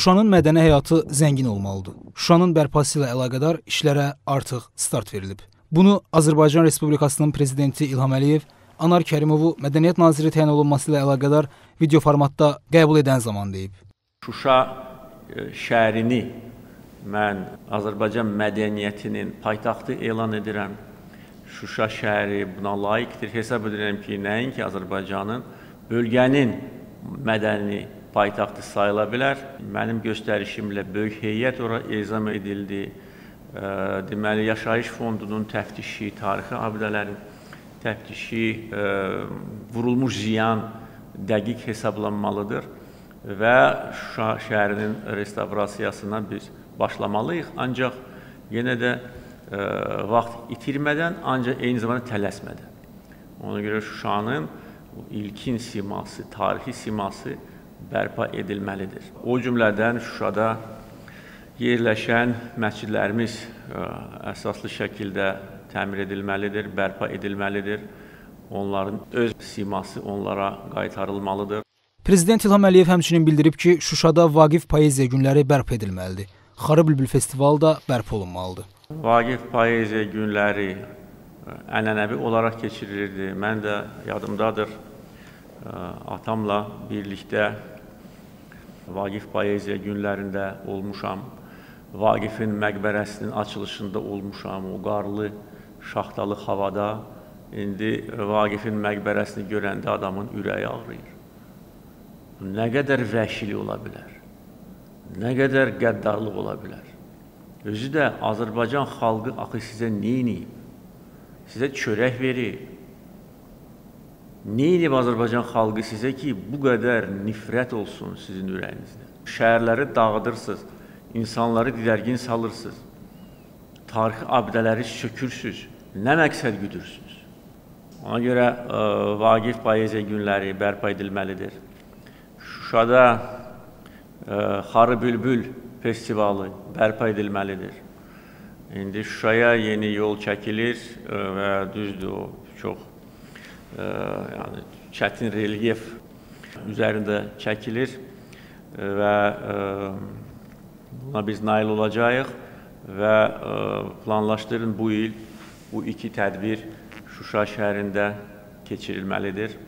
Şuşanın mədəni həyatı zəngin olmalıdır. Şuşanın bərpası ilə əlaqədar işlərə artıq start verilib. Bunu Azərbaycan Respublikasının prezidenti İlham Əliyev Anar Kərimovu mədəniyyət naziri təyin olunması ilə əlaqədar video formatda qəbul edən zaman deyib. Şuşa e, şəhərini mən Azərbaycan mədəniyyətinin paytaxtı elan edirəm. Şuşa şəhəri buna layiqdir. Hesab edirəm ki, nəinki Azərbaycanın, bölgənin mədəni paytaxtı sayıla bilər. Mənim göstərişimlə böyük heyət ora ezam edildi. Deməli, Yaşayış Fondunun təftişi, tarixi abidələrin təftişi, vurulmuş ziyan dəqiq hesablanmalıdır və Şuşa şəhərinin restavrasiyasına biz başlamalıyıq. Ancaq yenə də vaxt itirmədən, ancaq eyni zamanda tələsmədən. Ona görə Şuşanın ilkin siması, tarixi siması bərpa edilməlidir. O cümlədən Şuşada yerləşən məscidlərimiz e, əsaslı şəkildə təmir edilməlidir, bərpa edilməlidir. Onların öz siması onlara qaytarılmalıdır. Prezident İlham Əliyev həmçinin bildirib ki, Şuşada Vaqif Poeziya günləri bərpa edilməlidir. Xarı Bülbül festivalı da bərpa olunmalıdır. Vaqif Poeziya günləri e, ənənəvi olaraq keçirilirdi. Mən də yadımdadır atamla birlikdə Vaqif poeziya günlərində olmuşam. Vaqifin məqbərəsinin açılışında olmuşam. O qarlı, şaxtalı havada indi Vaqifin məqbərəsini görəndə adamın ürəyi ağrıyır. Nə qədər vəhşilik ola bilər? Nə qədər qəddarlıq ola bilər? Özü də Azərbaycan xalqı axı sizə edib? Sizə çörək verir, Neyinib Azərbaycan xalqı sizə ki, bu qədər nifrət olsun sizin ürəyinizdə? Şəhərləri dağıdırsınız, insanları didərgin salırsınız, tarixi abidələri sökürsünüz, nə məqsəd güdürsünüz? Ona görə ə, e, Vaqif Poeziya günləri bərpa edilməlidir. Şuşada ə, e, Xarı Bülbül festivalı bərpa edilməlidir. İndi Şuşaya yeni yol çəkilir e, və düzdür o çox yəni çətin relyef üzərində çəkilir və buna biz nail olacağıq və planlaşdırın bu il bu iki tədbir Şuşa şəhərində keçirilməlidir.